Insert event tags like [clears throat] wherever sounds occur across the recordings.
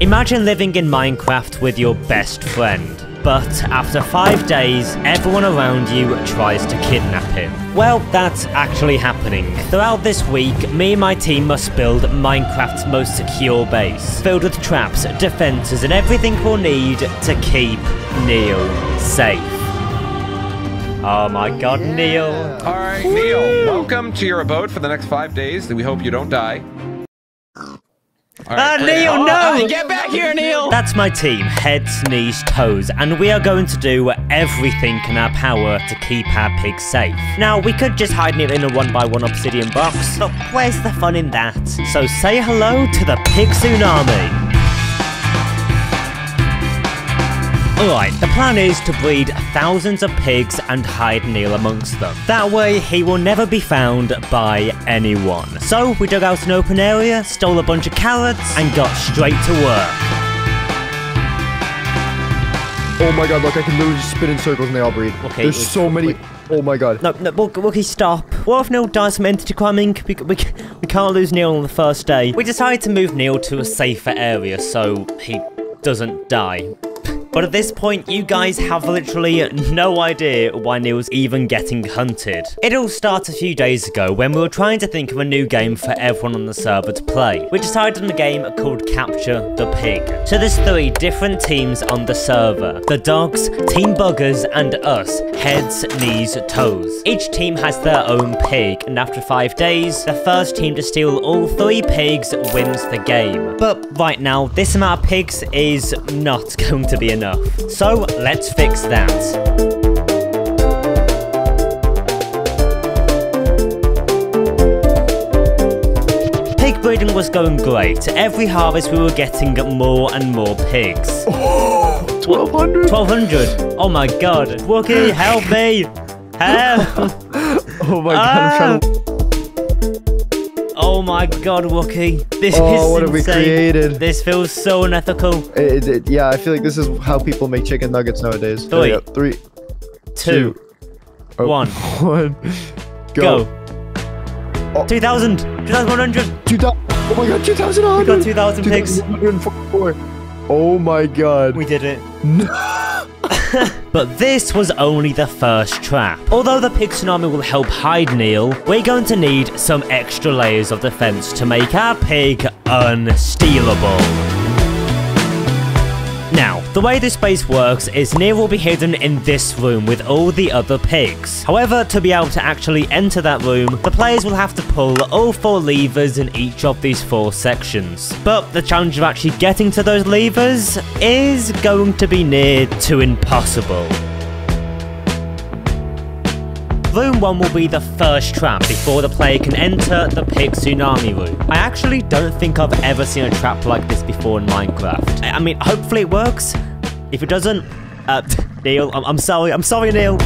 Imagine living in Minecraft with your best friend, but after five days, everyone around you tries to kidnap him. Well, that's actually happening. Throughout this week, me and my team must build Minecraft's most secure base, filled with traps, defenses, and everything we'll need to keep Neil safe. Oh my god, Neil. All right, Neil, welcome to your abode for the next five days. We hope you don't die. All Ah, great. Neil, Oh, no! uh, Get back here, Neil! That's my team, heads, knees, toes, and we are going to do everything in our power to keep our pigs safe. Now, we could just hide Neil in a one by one obsidian box, but where's the fun in that? So say hello to the pig tsunami. Alright, the plan is to breed thousands of pigs and hide Neil amongst them. That way, he will never be found by anyone. So, we dug out an open area, stole a bunch of carrots, and got straight to work. Oh my god, look, I can literally just spin in circles and they all breed. Okay, There's wait, so many. wait. Oh my god. No, no, Wookie, Wookie, stop. What if Neil dies from entity climbing? We, we, we can't lose Neil on the first day. We decided to move Neil to a safer area so he doesn't die. But at this point, you guys have literally no idea why Neil's even getting hunted. It all starts a few days ago when we were trying to think of a new game for everyone on the server to play. We decided on a game called Capture the Pig. So there's three different teams on the server. The dogs, Team Buggers, and us, heads, knees, toes. Each team has their own pig, and after five days, the first team to steal all three pigs wins the game. But right now, this amount of pigs is not [laughs] going to be enough. So let's fix that. Pig breeding was going great. Every harvest we were getting more and more pigs. [gasps] 1200? 1200. Oh my god. Wookie, help me. Help. [laughs] Oh my god, Ah. I'm trying to. Oh my god, Wookie. This Oh, is what have we created? This feels so unethical. It, it- yeah, I feel like this is how people make chicken nuggets nowadays. Three. go. Three. Two. oh, One. [laughs] One. Go. Go. Oh. 2000. 2100. 2000. Oh my god, 2000. We got 2000 pigs. 2144. Oh my god. We did it. [laughs] but this was only the first trap. Although the pig tsunami will help hide Neil, we're going to need some extra layers of defense to make our pig unstealable. Now, the way this base works is Neil will be hidden in this room with all the other pigs. However, to be able to actually enter that room, the players will have to pull all four levers in each of these four sections. But the challenge of actually getting to those levers is going to be near to impossible. Room 1 will be the first trap before the player can enter the pig tsunami room. I actually don't think I've ever seen a trap like this before in Minecraft. I I mean, hopefully it works. If it doesn't, uh, [laughs] Neil, I'm, I'm sorry, I'm sorry, Neil.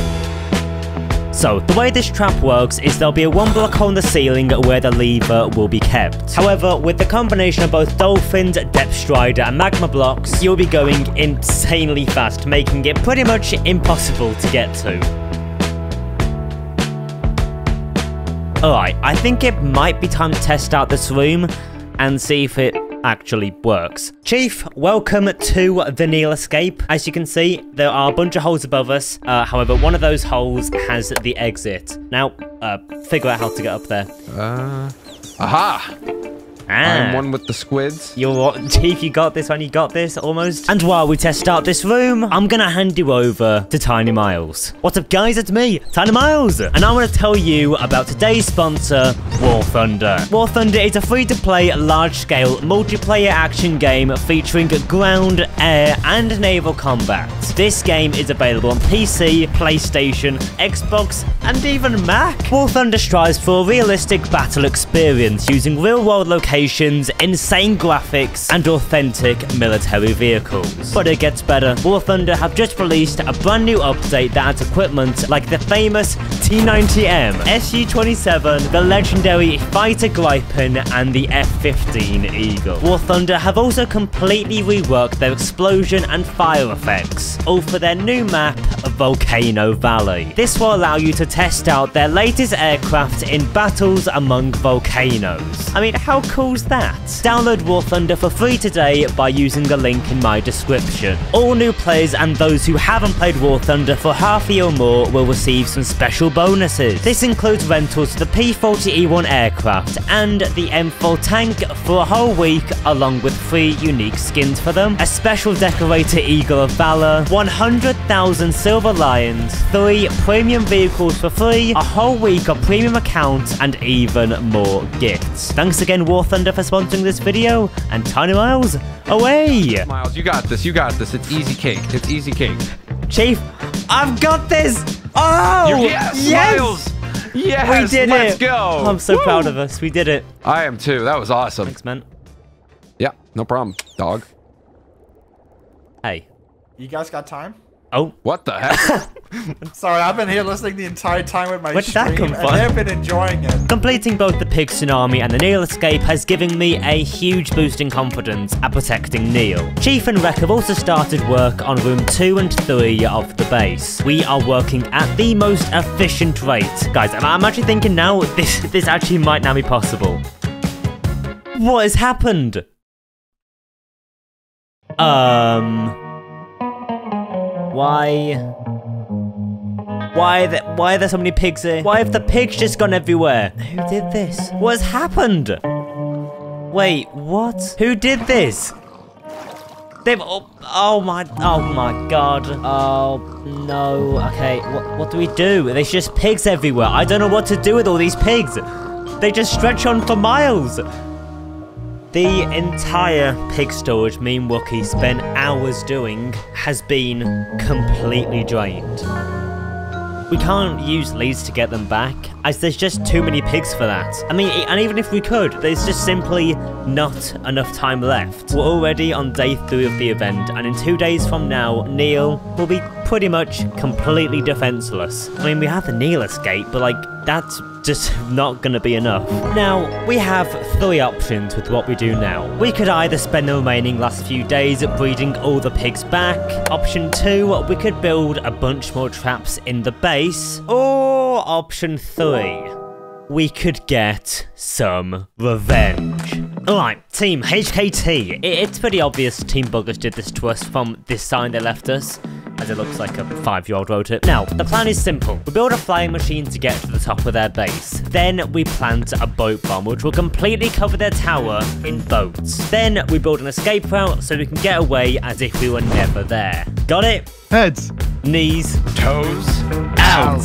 So, the way this trap works is there'll be a one block on the ceiling where the lever will be kept. However, with the combination of both dolphins, depth strider, and magma blocks, you'll be going insanely fast, making it pretty much impossible to get to. Alright, I think it might be time to test out this room and see if it actually works. Chief, welcome to the Neil Escape. As you can see, there are a bunch of holes above us. Uh, however, one of those holes has the exit. Now, uh, figure out how to get up there. Uh, aha! I'm Ah. one with the squids. You're [laughs] Chief, you got this one, you got this, almost. And while we test out this room, I'm gonna hand you over to Tiny Myles. What's up, guys? It's me, Tiny Myles, and I want to tell you about today's sponsor, War Thunder. War Thunder is a free-to-play, large-scale multiplayer action game featuring ground, air, and naval combat. This game is available on PC, PlayStation, Xbox, and even Mac. War Thunder strives for a realistic battle experience using real-world locations, insane graphics, and authentic military vehicles. But it gets better. War Thunder have just released a brand new update that adds equipment like the famous T-90M, Su-27, the legendary Fighter Gripen, and the F-15 Eagle. War Thunder have also completely reworked their explosion and fire effects, all for their new map, Volcano Valley. This will allow you to test out their latest aircraft in battles among volcanoes. I mean, how cool's that? Download War Thunder for free today by using the link in my description. All new players and those who haven't played War Thunder for half a year or more will receive some special bonuses. This includes rentals to the P-40E1 aircraft and the M4 tank for a whole week along with three unique skins for them, a special decorator Eagle of Valor, 100,000 Silver Lions, three premium vehicles for free, a whole week of premium accounts, and even more gifts. Thanks again War Thunder for sponsoring this video, and Tiny Myles, away! Myles, you got this. You got this. It's easy cake. It's easy cake. Chief, I've got this! Oh! You're- yes, Myles. Yes, We did let's it! go. I'm so Woo. proud of us. We did it. I am too. That was awesome. Thanks, man. Yeah, no problem, dog. Hey. You guys got time? Oh, What the heck? [laughs] Sorry, I've been here listening the entire time with my Where did that stream, come and from? they've been enjoying it. Completing both the Pig Tsunami and the Neil Escape has given me a huge boost in confidence at protecting Neil. Chief and Rek have also started work on room 2 and 3 of the base. We are working at the most efficient rate. Guys, I'm, I'm actually thinking now this, [laughs] this actually might now be possible. What has happened? Um... Why... Why, the, why are there so many pigs here? Why have the pigs just gone everywhere? Who did this? What has happened? Wait, what? Who did this? They've oh, oh my oh my god. Oh no. Okay, what what do we do? There's just pigs everywhere. I don't know what to do with all these pigs. They just stretch on for miles. The entire pig storage me and Wookie spent hours doing has been completely drained. We can't use leads to get them back, as there's just too many pigs for that. I mean, and even if we could, there's just simply not enough time left. We're already on day three of the event, and in two days from now, Neil will be pretty much completely defenseless. I mean, we have the Neil escape, but like, that's just [laughs] not gonna be enough. Now, we have three options with what we do now. We could either spend the remaining last few days breeding all the pigs back. Option two, we could build a bunch more traps in the base. Or option three, we could get some revenge. Alright, Team HKT. I- It's pretty obvious Team Buggers did this to us from this sign they left us, as it looks like a five-year-old wrote it. Now, the plan is simple. We build a flying machine to get to the top of their base. Then we plant a boat bomb, which will completely cover their tower in boats. Then we build an escape route so we can get away as if we were never there. Got it? Heads. Knees Toes. out.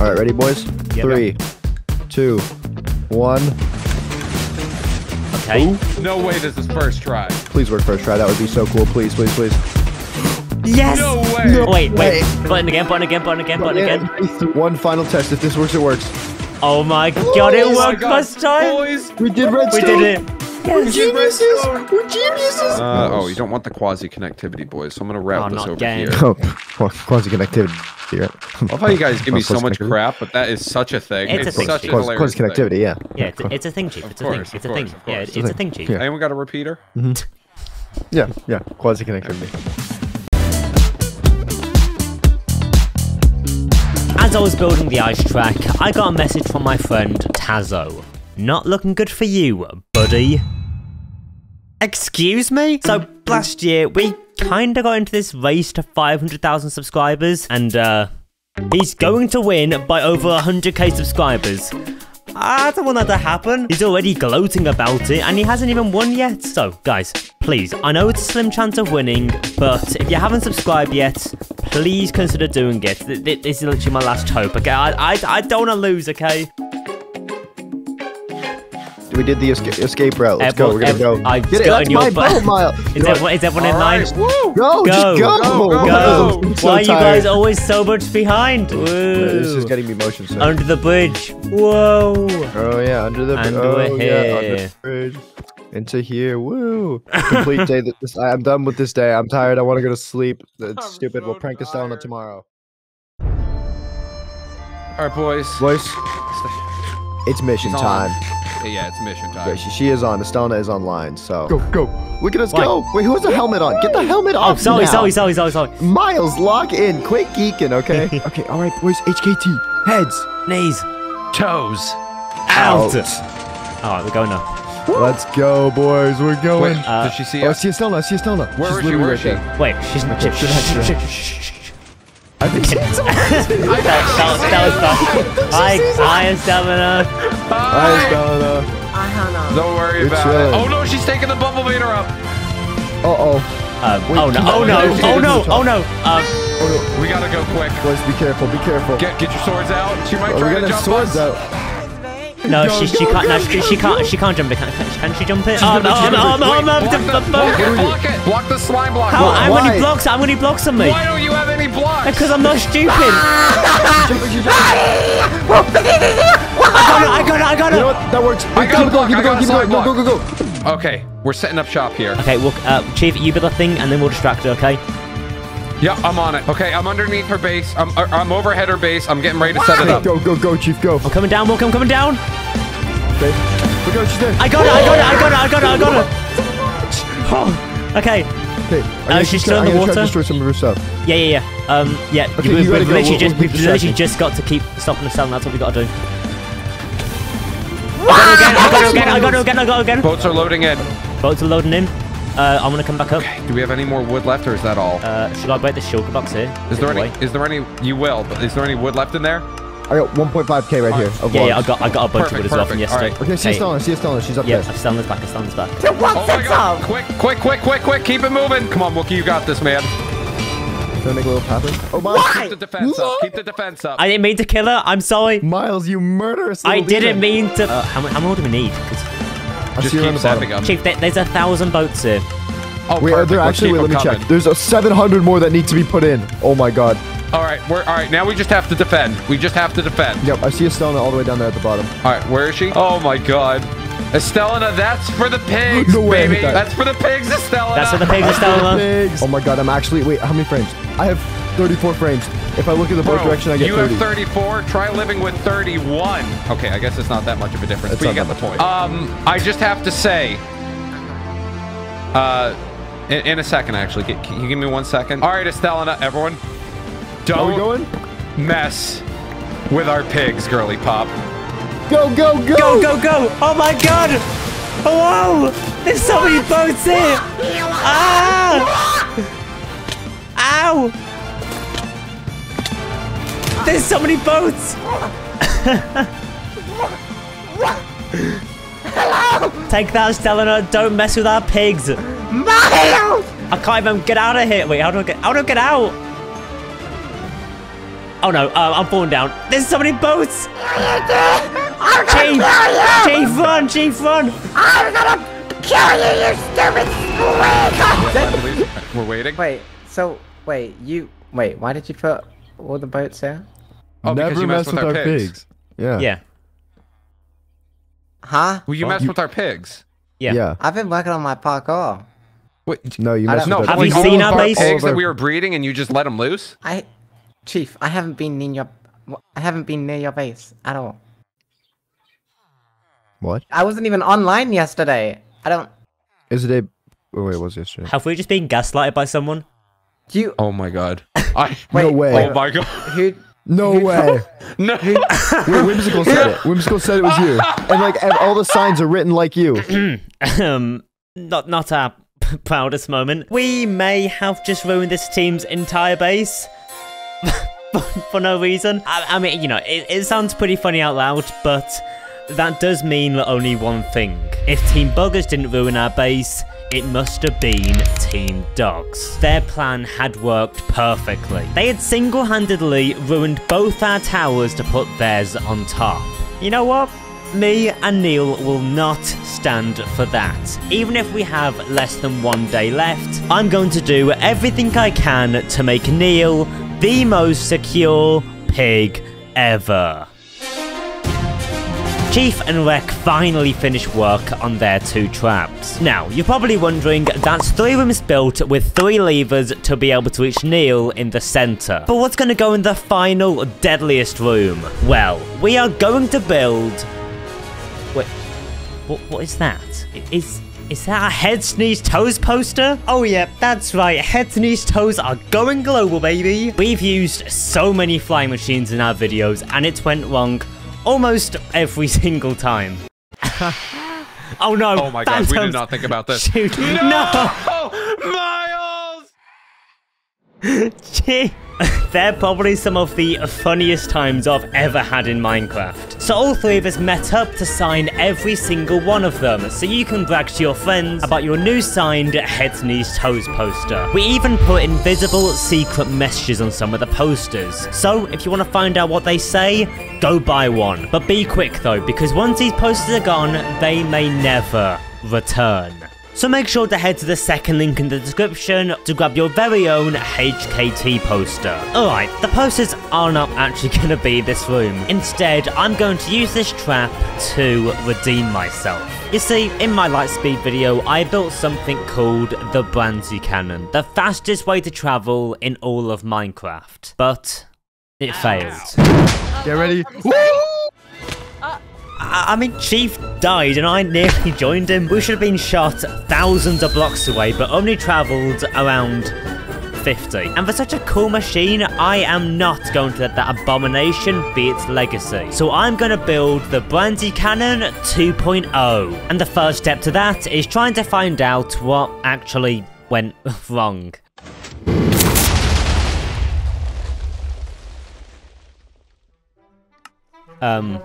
All right, ready, boys? Yeah, Three, two, one. Okay. No way this is first try. Please work first try. That would be so cool. Please, please, please. Yes! No way. Wait, wait. way. Button again, button again, button again, button again. One final test. If this works, it works. Oh my god, it Oh my worked God. first time! Boys. We did redstone! We did it! We're geniuses. We're geniuses. Uh, oh, you don't want the quasi connectivity, boys. So I'm gonna route Oh, this over again. here. [laughs] Oh, well, quasi connectivity. Right? I love how you guys give me so much crap, but that is such a thing. It's a It's, thing, such a Chief. Quasi, hilarious quasi connectivity, yeah. Yeah, it's, it's a thing, Chief. It's a thing. course, It's a thing. Yeah, course. it's a thing, Chief. Yeah. thing. Anyone got a repeater? Yeah, yeah. Quasi connectivity. As I was building the ice track, I got a message from my friend Tazo. Not looking good for you, buddy. Excuse me? So, last year, we kinda got into this race to 500,000 subscribers, and, uh, he's going to win by over 100k subscribers. I don't want that to happen. He's already gloating about it, and he hasn't even won yet. So, guys, please, I know it's a slim chance of winning, but if you haven't subscribed yet, please consider doing it. Th- th- This is literally my last hope, okay? I, I, I don't want to lose, okay? We did the escape, escape route. Let's go. We're gonna ev- go. I've Get it. got That's my boat, Mile. [laughs] Is everyone, is everyone in line? right, woo! Go, Go. just go. Go, go, Go! I'm so Why are you guys always so much behind? Woo. This is getting me motion sick. Under the bridge. Whoa! Oh yeah, under the And oh, yeah, under the bridge. Into here, woo! Complete day. This, I'm done with this day. I'm tired. I want to go to sleep. It's I'm stupid. we'll so prank this down on tomorrow. All right, boys. Boys, it's mission It's on. time. Yeah, it's mission time. Okay, she, she is on. Estelna is online, so. Go, go. Look at us go. Wait, who has a helmet on? Get the helmet Oh, off. sorry, now. sorry, sorry, sorry, sorry. Myles, log in. Quit geeking, okay? [laughs] okay, all right, boys. HKT. Heads. Knees. Toes. Out. Out. All right, we're going now. Let's go, boys. We're going. Wait, Uh, did she see us? oh, I see Estelna. I see Estelna. Where She's is she? literally Where right is she? there. Wait, she's not. Okay, good ahead, good ahead. I think she's [laughs] That, that was bad. Hi, hi, Stamina. Hi, Estelna. Don't worry We're about chilling. it. Oh no, she's taking the bubble meter up. Uh-oh. Um, Wait, oh no! keep Oh going. no! Keep Oh no! Oh no! Um, Oh, We gotta go quick. Boys, be careful. Be careful. Get get your swords out. She might Oh, try we to got our jump swords us. out. no, Go, she, she go, can't. go, No, she, she can't. She can't jump it. Can, can, can she jump it? She's Um, gonna- she's um, gonna- um, um, um, block the- it, block the- it, block it. Block the slime block. How? How many Why? blocks? How many blocks on me? Why don't you have any blocks? Because I'm not stupid. Jumping, she's jumping. I got it. I got it. I You know got it. what? That works. I Wait, got keep a it going. block, Keep I it got going. Keep it going. Go, slime go, go, go. Okay, we're setting up shop here. Okay, well, uh, Chief, you be the thing, and then we'll distract her. Okay. Yeah, I'm on it. Okay, I'm underneath her base. I'm uh, I'm overhead her base. I'm getting ready to set it up. Go, go, go, Chief, go. I'm coming down. Walk. I'm coming down. Okay. Look out, she's there. I got it. I got it. I got it. I got it. I got it. Oh, [laughs] okay. Okay. Oh, she's still in the I'm gonna try water? destroy some of her stuff. Yeah, yeah, yeah. Um, yeah. Okay, we've, you we've go. literally We'll- just we'll we've literally just got to keep stopping the sound. That's what we got to do. I got it again. I got it again. I got it again. Boats are loading in. Boats are loading in. Uh, I'm gonna come back up. Do we have any more wood left, or is that all? Uh, should I break the shulker box here? Is there any? away? Is there any? You will, but is there any wood left in there? I got 1.5k right here of Yeah, yeah. I got I got a bunch Perfect, of wood as well from yesterday. Alright. Okay, see Hey, Estelna. See Estelna. She's up Yeah, there. I stand this back. I stand this back. Oh my god! Quick, quick, quick, quick, quick! Keep it moving! Come on, Wookie, you got this, man. Can I make a little pattern? Oh, Myles. Keep the defense up. Keep the defense up. I didn't mean to kill her. I'm sorry. Myles, you murderous I didn't demon. mean to. Uh, how, mu- how more do we need? I Just see her on keep the bottom. Chief, there, there's a thousand boats here. Oh, Wait, are there actually? keep Wait, let me them check. There's a 700 more that need to be put in. Oh my god. All right, we're all right. Now we just have to defend. We just have to defend. Yep, I see Estelna all the way down there at the bottom. All right, where is she? Oh my god. Astelina, that's for the pigs, No way I hit baby. that. That's for the pigs, Astelina. That's for the pigs, Estella. Pigs. Oh my god, I'm actually. Wait, how many frames? I have 34 frames. If I look at the boat direction, I get you 30. have 34. Try living with 31. Okay, I guess it's not that much of a difference, It's but you not get the point. Um, I just have to say, uh, in, in a second, actually, can, can you give me one second? All right, Astelina, everyone, Are we don't going? mess with our pigs, girly pop. Go, go, go! Go, go, go! Oh my god! Oh, whoa! There's so many boats here! Ah! Ow! There's so many boats! Hello! Take that, Stelina. Don't mess with our pigs. I can't even get out of here. Wait, how do I get? How do I get out? Oh no, uh, I'm falling down. There's so many boats. I'm Chief, Chief, run, Chief, run. I'm gonna kill you, you stupid squid! We're waiting. Wait, so wait, you wait, why did you put all the boats there? Oh, because Never you mess with our pigs. Yeah. Yeah, Huh? Well, you mess with our pigs. yeah. Yeah. I've been working on my parkour. Wait, No, you I messed don't- with no. our Have you pigs. seen our base? pigs that we were breeding and you just let them loose? I Chief, I haven't been in your I haven't been near your base at all. What? I wasn't even online yesterday. I don't Is it a. Oh, wait, what was yesterday? Have we just been gaslighted by someone? do you Oh my god. [laughs] I, no way. oh my god. who No way. [laughs] No. Wait, Wymsical said it. Wymsical said it was you. And like, and all the signs are written like you. [clears throat] um, not not our [laughs] proudest moment. We may have just ruined this team's entire base. [laughs] for, no reason. I, I mean, you know, it, it sounds pretty funny out loud, but that does mean only one thing. If Team Buggers didn't ruin our base, it must have been Team Dogs. Their plan had worked perfectly. They had single-handedly ruined both our towers to put theirs on top. You know what? Me and Neil will not stand for that. Even if we have less than one day left, I'm going to do everything I can to make Neil the most secure pig ever. Chief and Rek finally finished work on their two traps. Now, you're probably wondering, that's three rooms built with three levers to be able to reach Neil in the center. But what's going to go in the final, deadliest room? Well, we are going to build... Wait, What, what is that? I- Is is that a heads, knees, toes poster? Oh yeah, that's right. Heads, knees, toes are going global, baby. We've used so many flying machines in our videos, and it's went wrong almost every [laughs] single time. [laughs] oh no! Oh my god, we did not think about this. [laughs] Shoot. No! no! Myles! Gee. [laughs] They're probably some of the funniest times I've ever had in Minecraft. So all three of us met up to sign every single one of them, so you can brag to your friends about your new signed Heads, Knees, Toes poster. We even put invisible secret messages on some of the posters. So if you want to find out what they say, go buy one. But be quick though, because once these posters are gone, they may never return. So make sure to head to the second link in the description to grab your very own HKT poster. Alright, the posters are not actually [laughs] going to be this room. Instead, I'm going to use this trap to redeem myself. You see, in my Lightspeed video, I built something called the Branzy Cannon, the fastest way to travel in all of Minecraft. But it failed. Get ready. I I mean, Chief died and I nearly [laughs] joined him. We should have been shot thousands of blocks away, but only travelled around 50. And for such a cool machine, I am not going to let that abomination be its legacy. So I'm going to build the Branzy Cannon 2.0. And the first step to that is trying to find out what actually went [laughs] wrong. Um,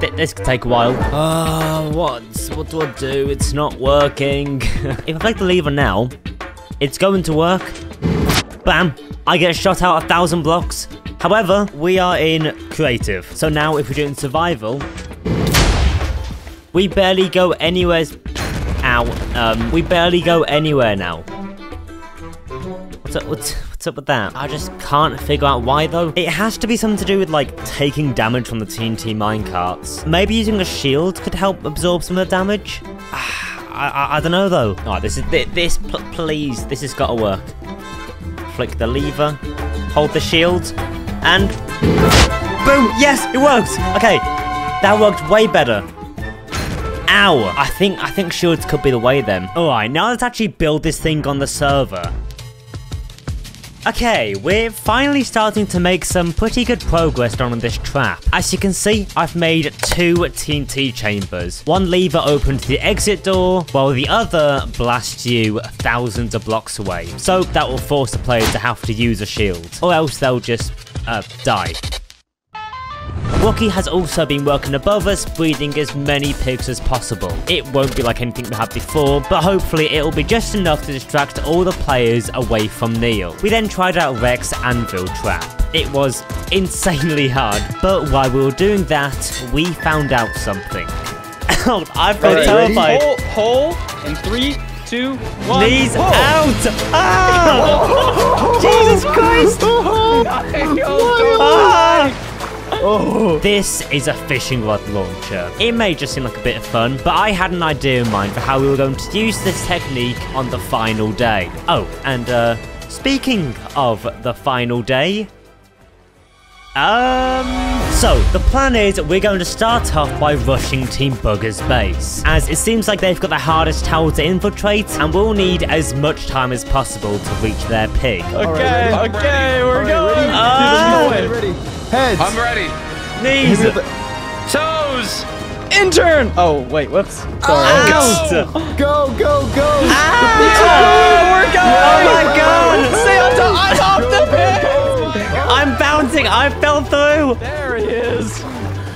Th- This could take a while. Uh, what? What do I do? It's not working. [laughs] if I click the lever now, it's going to work. Bam! I get shot out a thousand blocks. However, we are in creative. So now if we're doing survival, we barely go anywhere. Ow. Um, we barely go anywhere now. What's up? What's, up with that? I just can't figure out why though. It has to be something to do with like taking damage from the TNT minecarts. Maybe using a shield could help absorb some of the damage. [sighs] I, I, I don't know though. Alright, this is thi- this. Pl- please, this has got to work. Flick the lever, hold the shield, and boom! Yes, it works. Okay, that worked way better. Ow! I think I think shields could be the way then. Alright, now let's actually build this thing on the server. Okay, we're finally starting to make some pretty good progress on this trap. As you can see, I've made two TNT chambers. One lever opens the exit door, while the other blasts you thousands of blocks away. So that will force the player to have to use a shield, or else they'll just, uh, die. Rocky has also been working above us, breeding as many pigs as possible. It won't be like anything we had before, but hopefully it'll be just enough to distract all the players away from Neil. We then tried out Rek's Anvil Trap. It was insanely hard, but while we were doing that, we found out something. I feel Ready? terrified. Hole, hole, in three, two, one. Knees pull. out! Ah! [laughs] Jesus Christ! [laughs] [laughs] Ah! Oh, This is a fishing rod launcher. It may just seem like a bit of fun, but I had an idea in mind for how we were going to use this technique on the final day. Oh, and uh, speaking of the final day, um, so the plan is we're going to start off by rushing Team Bugger's base, as it seems like they've got the hardest tower to infiltrate, and we'll need as much time as possible to reach their pig. Okay, I'm okay, we're Alright, going. ready? Ah! ready, ready. Heads. I'm ready. Knees Hit the- Toes! Intern. Oh wait, whoops. Sorry. out! Go, go, go. Oh, we're going. Oh my god! Stay on top. I'm off the pit. I'm bouncing! I fell through! There he is.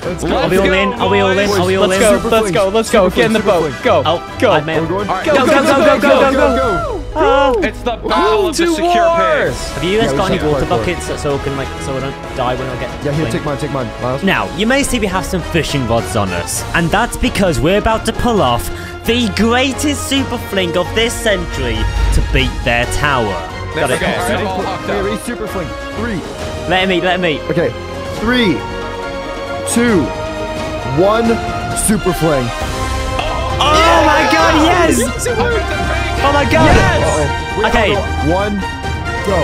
Let's Are we all in? Are we all in? Are we all Let's in? go. Super Let's go. Let's go. Get in the boat. Go. Oh, go. I may We're going. Go, go, go, go, go, go, go! Ah. It's the battle of the to secure pigs. Have you guys Yeah, got any water buckets so- can like so I don't die when I get Yeah, here, take mine, take mine. Myles. Now, you may see we have some fishing rods on us, and that's because we're about to pull off the greatest super fling of this century to beat their tower. Got it. Okay, Super ready? All fling. hooked Okay, up. ready? Super fling. Three. Let me, let me. Okay. Three, two, one. Super fling. Oh my god, yes! Oh my god! Uh-oh. Wait, Okay. One. Go.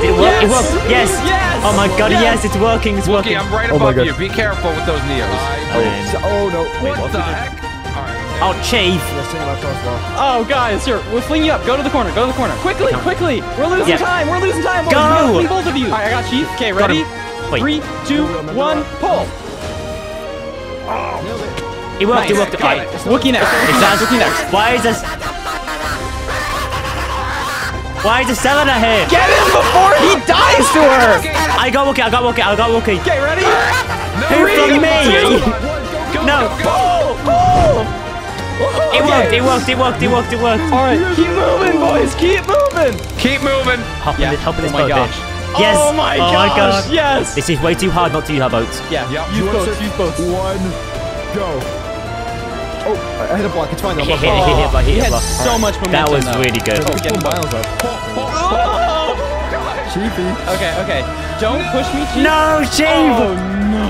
It worked, it worked, yes! Yes! Oh my god, yes, it's working, it's Wookie, working. I'm right Oh my above God. you. Be careful with those Neos. Oh, so- oh no. Wait, What what the did- heck? All right. oh, Chief. Yes, take my crossbow. Oh, guys, here, we'll fling you up. Go to the corner. Go to the corner. Quickly, quickly. We're losing Yeah. time. We're losing time. Go. We gotta fling both of you. All right, I got Chief. Okay, Got ready? Him. Wait. Three, two, one, pull. It worked. Nice. It worked. Okay. Right. Wookie next. Wookie It's next. Wookie next. Why is this? Why is the Selena here? Get him before he dies to her. I got Wookie. I got Wookie. I got Wookie. Okay, ready? Who from me? Go, No. go, go. Pull, pull. It worked. It worked. It worked. It worked. It worked. All right, keep moving, boys. Keep moving. Keep moving. Hop in this. Hop in this oh my boat, gosh. bitch. Yes. Oh my oh gosh. my god. Yes. This is way too hard not to use our boats. yeah. Yep. Use You wanna boats. Use boats. One, go. Oh, I hit a block. It's fine. Hit, though. hit, hit, hit, oh, hit, we hit, had block. so much momentum. That was though. really good. Oh, get Pull him up. Myles up. Oh, Cheapy. Okay, okay. Don't push me, Chief. No, Chief. Oh no.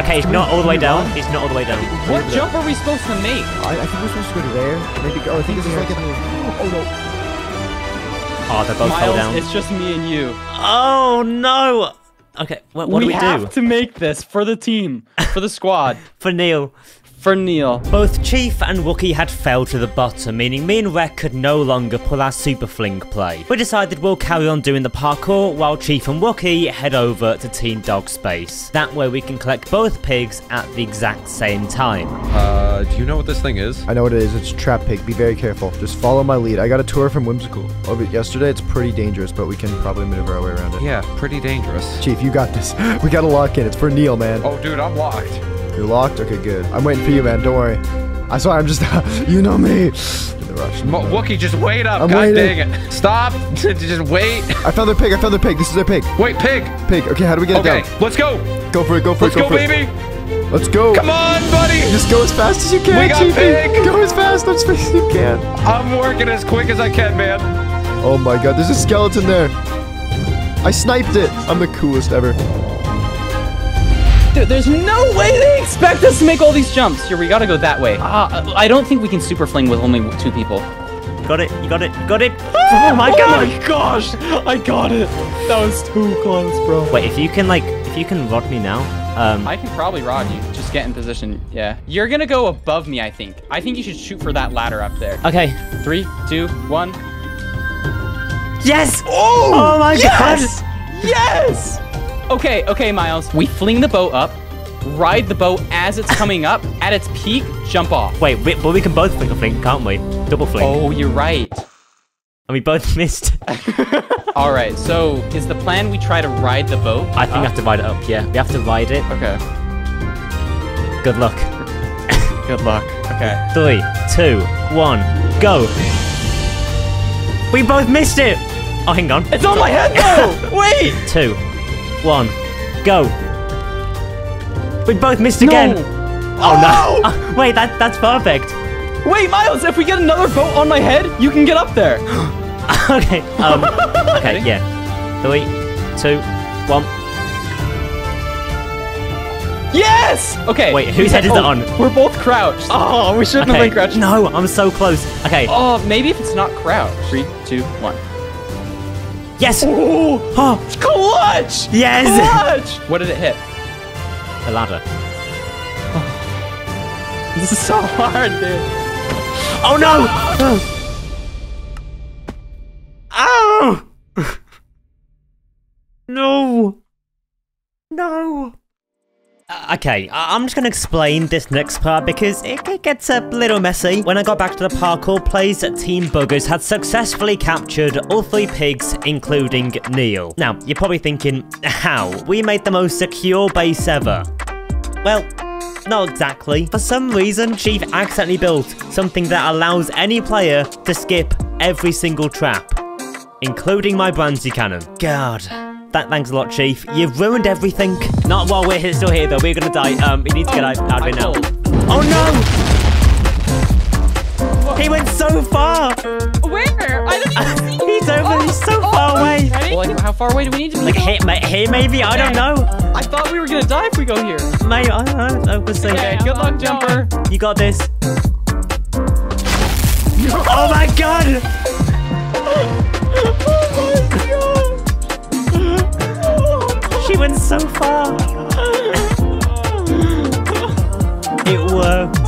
Okay, it's not all the way down. It's not all the way down. What jump are we supposed to make? I, I think we're supposed to go to there. Maybe go. I think this is like a. [gasps] Oh no. Oh, the boat fell Myles, down. it's just me and you. Oh no. Okay, what, what we do we have do to make this for the team, for the squad, [laughs] for Neil? For Neil. Both Chief and Wookie had fell to the bottom, meaning me and Rek could no longer pull our super fling play. We decided we'll carry on doing the parkour while Chief and Wookie head over to Team Dog Space. That way we can collect both pigs at the exact same time. Uh, do you know what this thing is? I know what it is. It's Trap Pig. Be very careful. Just follow my lead. I got a tour from Wymsical over yesterday. It's pretty dangerous, but we can probably maneuver our way around it. Yeah, pretty dangerous. Chief, you got this. [laughs] We gotta lock in. It's for Neil, man. Oh, dude, I'm locked. You're locked? Okay, good. I'm waiting for you, man. Don't worry. I saw. I'm just. [laughs] you know me. The. Mo- Wookie, just wait up. I'm God waiting. dang it. Stop. [laughs] just wait. I found their pig. I found their pig. This is their pig. Wait, pig. Pig. Okay, how do we get Okay, it down? let's go. Go for it. Go for Let's it. Go, go, for baby. it. Let's go. Come on, buddy. Just go as fast as you can, We got Chiefy. pig. Go as fast as fast as you can. I'm working as quick as I can, man. Oh my god, there's a skeleton there. I sniped it. I'm the coolest ever. Dude, there's no way they expect us to make all these jumps. Here, we gotta go that way. Uh, I don't think we can super fling with only two people. Got it, you got it, you got it. [gasps] Oh my god! my gosh, I got it. That was too close, bro. Wait, if you can like, if you can rod me now, um, I can probably rod you. Just get in position. Yeah. You're gonna go above me, I think. I think you should shoot for that ladder up there. okay. Three, two, one. Yes! Oh, my Yes! Yes! Okay, okay, Myles. We fling the boat up, ride the boat as it's coming up. [laughs] At its peak, jump off. Wait, we, but we can both fling a fling, can't we? Double fling. Oh, you're right. And we both [laughs] missed. [laughs] All right, so is the plan we try to ride the boat? I think we have to ride it up, yeah. We have to ride it. Okay. Good luck. Good luck. Okay. Three, two, one, go! We both missed it! Oh, hang on. It's on my head though! Wait! Two, one, go! We both missed again! Oh no! Oh, [laughs] wait, that that's perfect. Wait, Myles, if we get another boat on my head, you can get up there. [laughs] okay. Um. [laughs] Okay. Ready? Yeah. Three, two, one. Yes! Okay. Wait, whose head is that Oh, on? We're both crouched. Oh, we shouldn't Okay. have been crouched. No, I'm so close. Okay. Oh, maybe if it's not crouched. Three, two, one. Yes. Oh, Oh. clutch! Yes. Clutch! [laughs] What did it hit? The ladder. Oh. This is so hard, dude. Oh no! Oh! [laughs] no! No! Uh, Okay, I'm just gonna explain this next part because it, it gets a little messy. When I got back to the parkour place, Team Buggers had successfully captured all three pigs, including Neil. Now, you're probably thinking, how? We made the most secure base ever. Well, not exactly. For some reason, Chief accidentally built something that allows any player to skip every single trap, including my Branzy cannon. God. That, thanks a lot, Chief. You've ruined everything. Not while we're here, still here, though. We're gonna die. Um, we need to get out, out of here now. Oh no! He went so far! Where? I didn't even see. He's over, he's so far away! Well, like, how far away do we need to be? Like, here, here maybe? I don't know. I thought we were gonna die if we go here. Mate, I don't know. We'll see. Okay, good luck, jumper. You got this. [laughs] Oh my god! [laughs] went so far. [laughs] it worked.